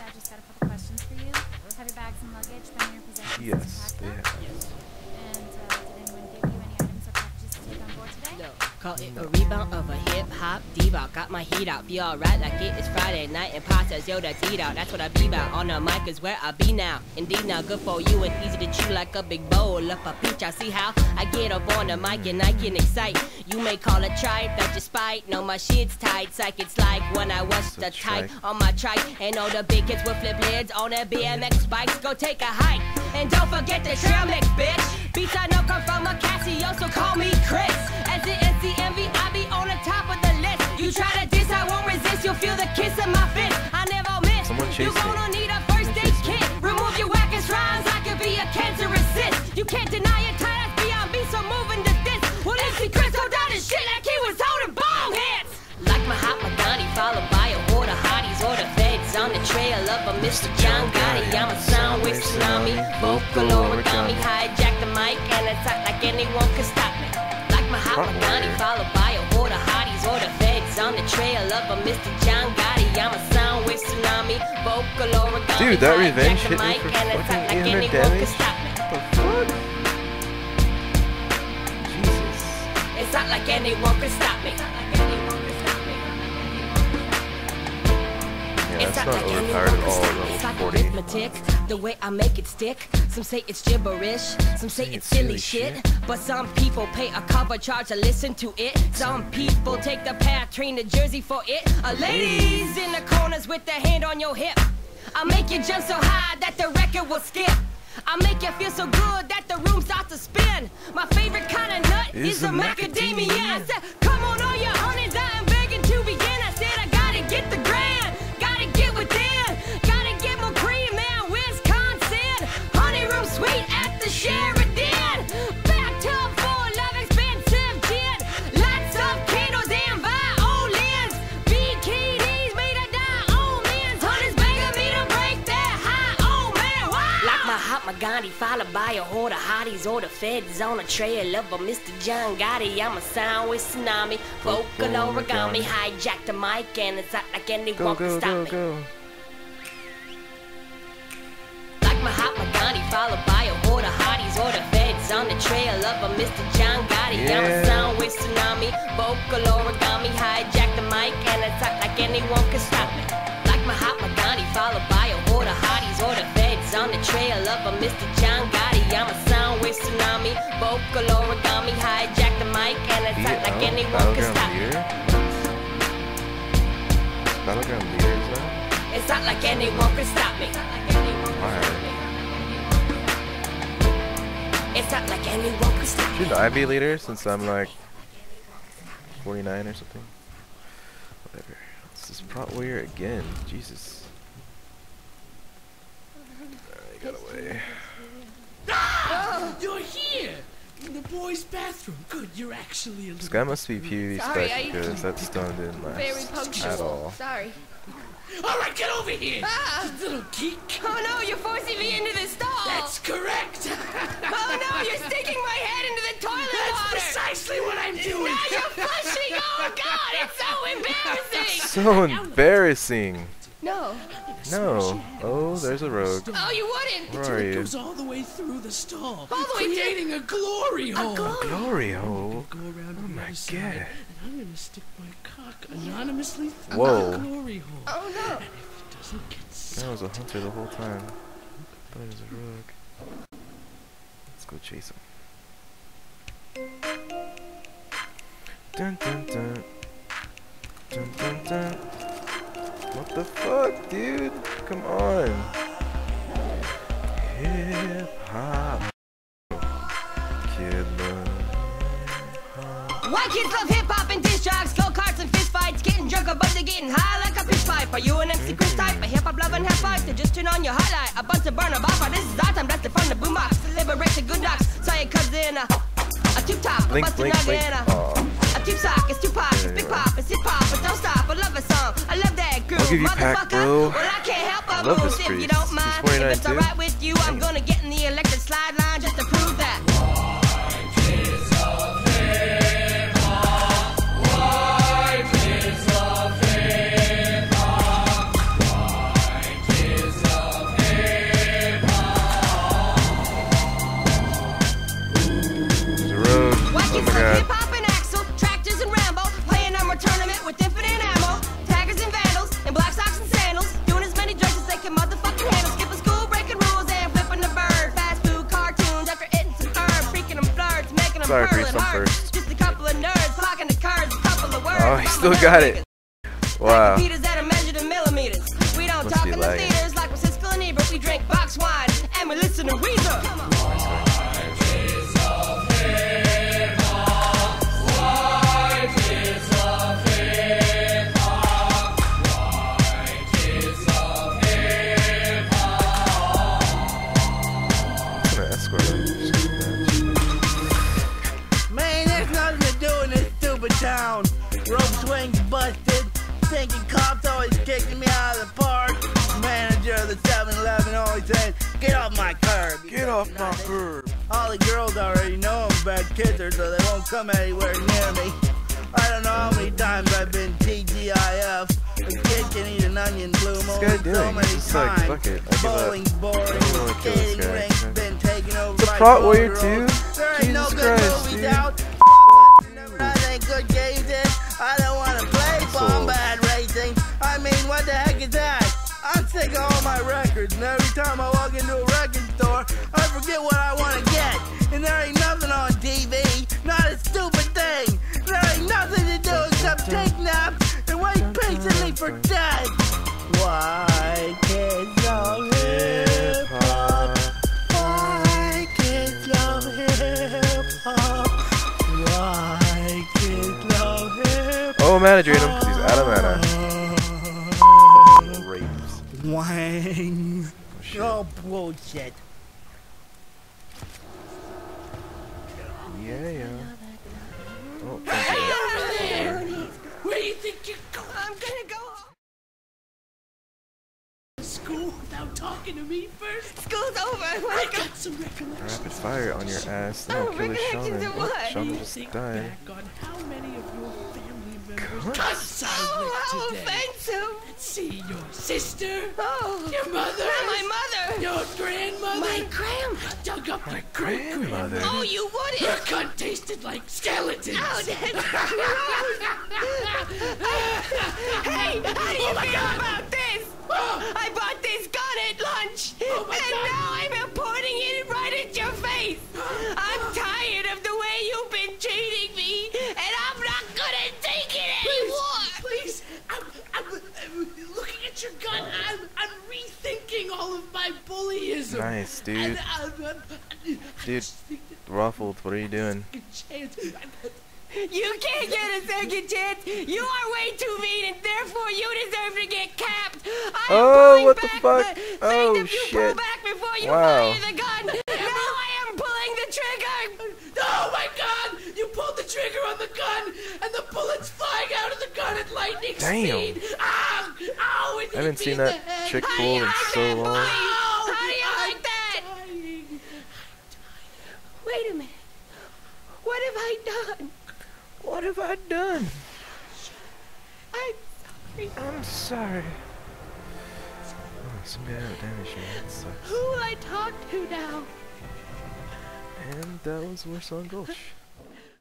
I just got a couple questions for you. Have your bags and luggage been in your possession Yes, they you packed call it a rebound of a hip hop diva. Got my heat out, feel alright like it is Friday night and pastas, yo, that's eat out. That's what I be about. On the mic is where I be now. Indeed, now good for you and easy to chew like a big bowl of a peach. I see how I get up on the mic and I can excite. You may call it tripe, that's your spite. No, my shit's tight, psych. It's like when I was the type on my trike. And all the big kids with flip lids on their BMX bikes. Go take a hike. And don't forget the trail mix, bitch. Beats I know come from a Casio, so call me Mr. John Gotti. I'm a sound wave tsunami, vocal origami, hijack the mic and attack like anyone can stop me. Like Mahatma oh. Front Gandhi, followed by a horde of hotties or the feds on the trail of a Mr. John Gotti. I'm a sound wave tsunami, vocal origami, Dude, that revenge the hit me mic for and fucking attack like 800 anyone can damage? stop me. What the fuck? Jesus. It's not like anyone can stop me. It's not overpowered at all. Level 40. the way I make it stick. Some say it's gibberish, some say it's silly shit. But some people pay a cover charge to listen to it. Some people take the path, train to Jersey for it. Uh, ladies in the corners with their hand on your hip. I'll make you jump so high that the record will skip. I'll make you feel so good that the room starts to spin. My favorite kind of nut Is is, a macadamia. macadamia. I said, come on, all your Sheridan. Bathtub full of expensive gin. Lots of candles and violins. Bikinis made of diamonds. Honey's begging me to break that high, oh man. Wow. Like Mahatma Gandhi, followed by a horde of hotties or the feds on a trail of a Mr. John Gotti. I'm a sound with tsunami, vocal origami, hijack the mic and it's not like anyone Go, can go, stop go, me. go. Of hotties or the feds on the trail of a Mr. John Gotti. I'm a sound with tsunami, vocal origami, hijack the mic and attack like anyone can stop me. Like followed by a horde of hotties or the feds on the trail of a Mr. John Gotti. I'm a sound with tsunami, vocal origami, hijack the mic and attack like anyone can stop me. Battleground leader is that? It's not like anyone can stop me. Alright. It's not like anyone can stop. Shouldn't I be leader since I'm like 49 or something? Whatever. This is prot warrior again. Jesus. I got away. You're here! In the boys' bathroom. Good, you're actually a This guy must be PvP Sorry, spec because that stun didn't Very last punctual. at all. Sorry. Alright, get over here! Ah! Little geek! Oh no, you're forcing me into the stall! That's correct! You're flushing! Oh god, it's so embarrassing! So embarrassing. No. No. Oh, there's a rogue. Oh, you wouldn't! Where are It goes all the way through the stall, All the way creating a glory hole. Glory hole. Go around to the my oh God. and I'm gonna stick my cock anonymously through Whoa. the glory hole. Oh no. And if it doesn't get sucked, That was a hunter the whole time. Thought it was a rogue. Let's go chase him. Dun dun dun. Dun dun dun. What the fuck, dude? Come on. Hip hop. Kid love. White kids love hip hop and diss tracks, go karts and fist fights, getting drunk or but they're getting high like a fish pipe. Are you an MC Chris type? A hip hop loving half five to just turn on your highlight. A bunch of burner buffer. This is our time, that's the fun, the boombox. Liberate the good knocks. So it comes in uh, a, a tube top, a Blink, busted blink, nugget, and a. A tube sock, it's two pop, it's big pop, it's hip hop, but don't stop, I love a song, I love that groove, give you Pac, motherfucker. bro. Well, I can't help but love this if you don't mind. If it's too. alright with you, I'm gonna get in the electric slide line just to prove that. Sorry, purr Priest, and I'm hurt. first. Just a couple of nerds, blocking the cards, a Rope swings busted. Thinking cops always kicking me out of the park. Manager of the 7-Eleven always said, get off my curb. Get off my curb. All the girls already know I'm bad kisser, so they won't come anywhere near me. I don't know how many times I've been TGIF. A kid can eat an onion bloom What's over this guy so doing? many just like, fuck it, I give up. Bowling's boring. I don't wanna kill this Skating rink's been taken over The by Prot Warrior 12-year-olds. 2? There ain't no good Christ, movies dude. out. Never had any good games in. I don't want to play Bombad Racing. I mean, what the heck is that? I'm sick of all my records, and every time I walk into a record store, I forget what I want to get. And there ain't nothing on TV, not a stupid thing. There ain't nothing to do except take naps and wait patiently for death. Why kids love hip hop? Why kids love hip hop? Hip Oh, mana drain him because he's out of mana. Rapes. Wang. Oh, shit. Oh, bullshit. Yeah, yeah. Oh, thank you. Over there! Where do you think you're going I'm gonna go home. school without talking to me first? School's over. I I wanna go. got some recollections. Rapid fire on your ass. Then Oh, kill this recollections shaman. of Oh, what? shaman just died. back on how many of your family members Cut. got Oh, how today. offensive. See your sister, Oh, your mother, my mother. your grandmother, My grandma. dug up my great grandmother. grandmother. Oh, you wouldn't. Your cunt tasted like skeletons. Oh, that's Hey, how do you oh, feel about this? Oh. I bought this rethinking all of my bullyism. Nice, dude. And, uh, Dude. just think that Ruffled, what are you doing? You can't get a second chance. You are way too mean, and therefore you deserve to get capped. I am Oh, pulling what the back fuck? The, Oh, that you pull shit. back before you Wow. fire the gun. Now I am pulling the trigger. Oh my god! You pulled the trigger on the gun, and the bullets flying out of the gun at lightning Damn. speed. Ow! Ow! I haven't seen that head. chick How do in so that, long. How do you I'm like that? dying. Wait a minute. What have I done? What have I done? I'm sorry. I'm sorry. Oh, somebody had a damage here. That sucks. Who will I talk to now? And that was worse Warsong Gulch.